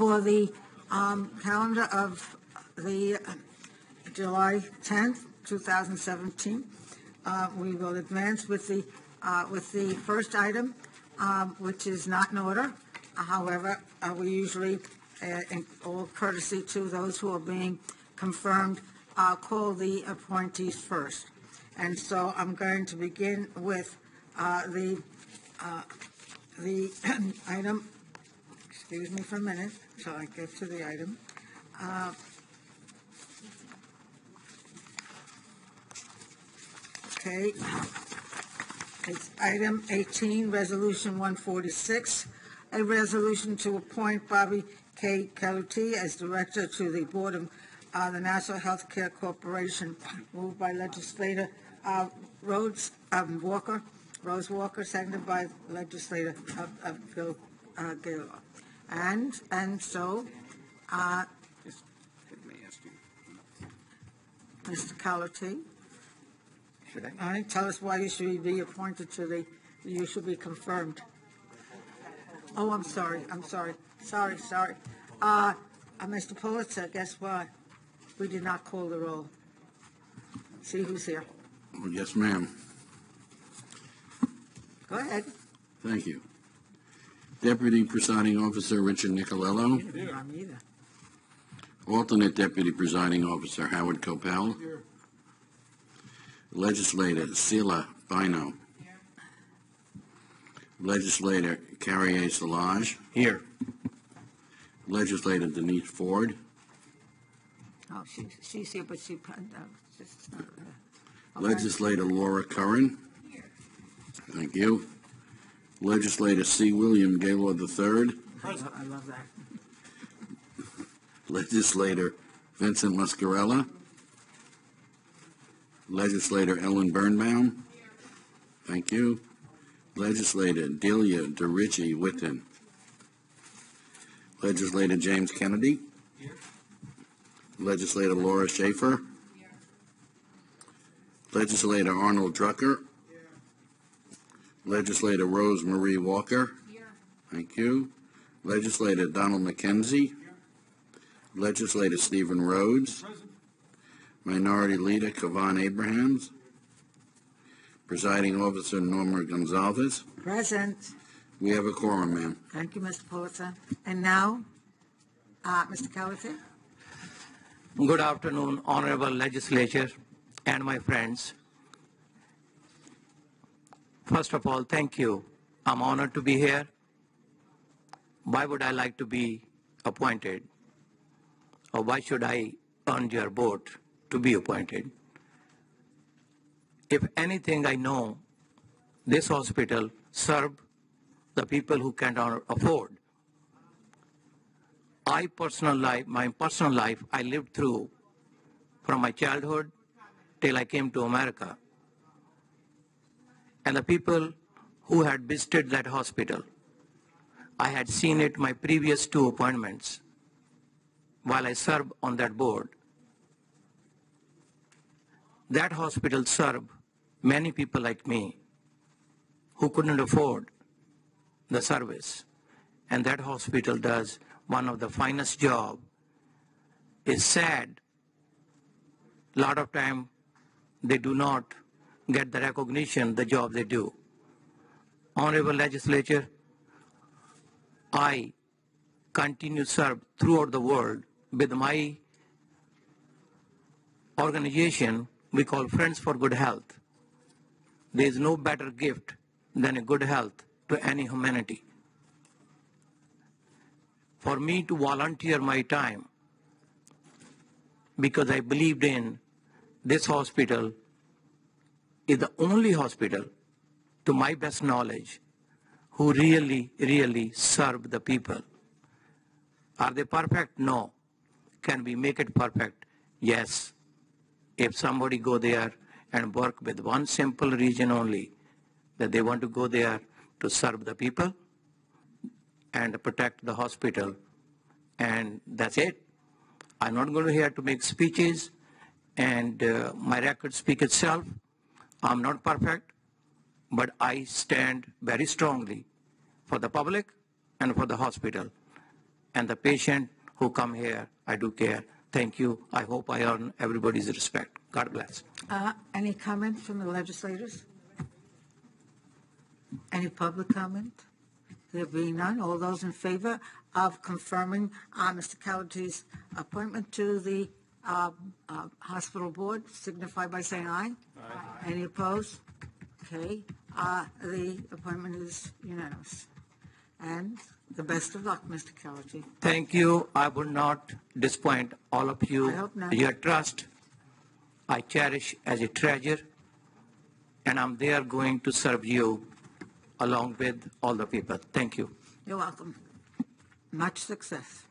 for the um, calendar of the uh, July 10th, 2017. Uh, We will advance with the, uh, with the first item, um, which is not in order. However, uh, we usually, uh, in all courtesy to those who are being confirmed, uh, call the appointees first. And so I'm going to begin with the, the item, excuse me for a minute, till I get to the item. Uh, Okay. It's item 18, Resolution 146, a resolution to appoint Bobby K. Kalotee as Director to the Board of uh, the National Healthcare Corporation, moved by legislator uh, Rhoads um, Walker, Rose Walker, seconded by legislator of- of Bill uh, Gaylor. And, and so, uh, May I ask you, Mr. Kalotee, should I? all right, tell us why you should be appointed to the, you should be confirmed. Oh, I'm sorry, I'm sorry, sorry, sorry. Uh, uh, Mr. Pulitzer, guess what? We did not call the roll. See who's here. Oh, Yes, ma'am. Go ahead. Thank you. Deputy Presiding Officer Richard Nicolello. I'm either. Alternate Deputy Presiding Officer Howard Kopel. Legislator Siela Bynoe. Legislator Carrie A. Solages. Here. Legislator Denise Ford. Oh, she, she's here, but she, uh, it's not, uh, okay. Legislator Laura Curran. Here. Thank you. Legislator C. William Gaylor III. I I love that. Legislator Vincent Muscarella. Legislator Ellen Birnbaum. Thank you. Legislator Delia DeRiggi-Whitton. Legislator James Kennedy. Legislator Laura Schaefer. Legislator Arnold Drucker. Legislator Rose Marie Walker. Thank you. Legislator Donald MacKenzie. Legislator Steven Rhoads. Minority Leader Kevan Abrahams. Presiding Officer Norma Gonsalves. Present. We have a quorum, ma'am. Thank you, Mr. Pulitzer. And now, uh, Mr. Kalotee? Good afternoon, honorable legislature and my friends. First of all, thank you. I'm honored to be here. Why would I like to be appointed? Or why should I earn your vote to be appointed? If anything I know, this hospital serve the people who cannot afford. I personal life, my personal life, I lived through from my childhood till I came to America. And the people who had visited that hospital, I had seen it my previous two appointments while I served on that board. That hospital served many people like me who couldn't afford the service. And that hospital does one of the finest job. It's sad. A lot of time they do not get the recognition the job they do. Honorable legislature, I continue to serve throughout the world with my organization we call Friends for Good Health. There is no better gift than a good health to any humanity. For me to volunteer my time because I believed in this hospital is the only hospital to my best knowledge who really, really serve the people. Are they perfect? No. Can we make it perfect? Yes. If somebody go there and work with one simple reason only, that they want to go there to serve the people and protect the hospital, and that's it. I'm not going to here to make speeches, and uh, my record speak itself. I'm not perfect, but I stand very strongly for the public and for the hospital. and the patient who come here, I do care. Thank you. I hope I earn everybody's respect. God bless. Uh, Any comment from the legislators? Any public comment? There being none, all those in favor of confirming uh, Mr. Kalotee's appointment to the uh, uh, hospital board signify by saying aye. Aye. Any opposed? Okay, uh, the appointment is unanimous. And the best of luck, Mr. Kalotee. Thank you. I will not disappoint all of you. I hope not. Your trust, I cherish as a treasure, and I'm there going to serve you along with all the people. Thank you. You're welcome. Much success.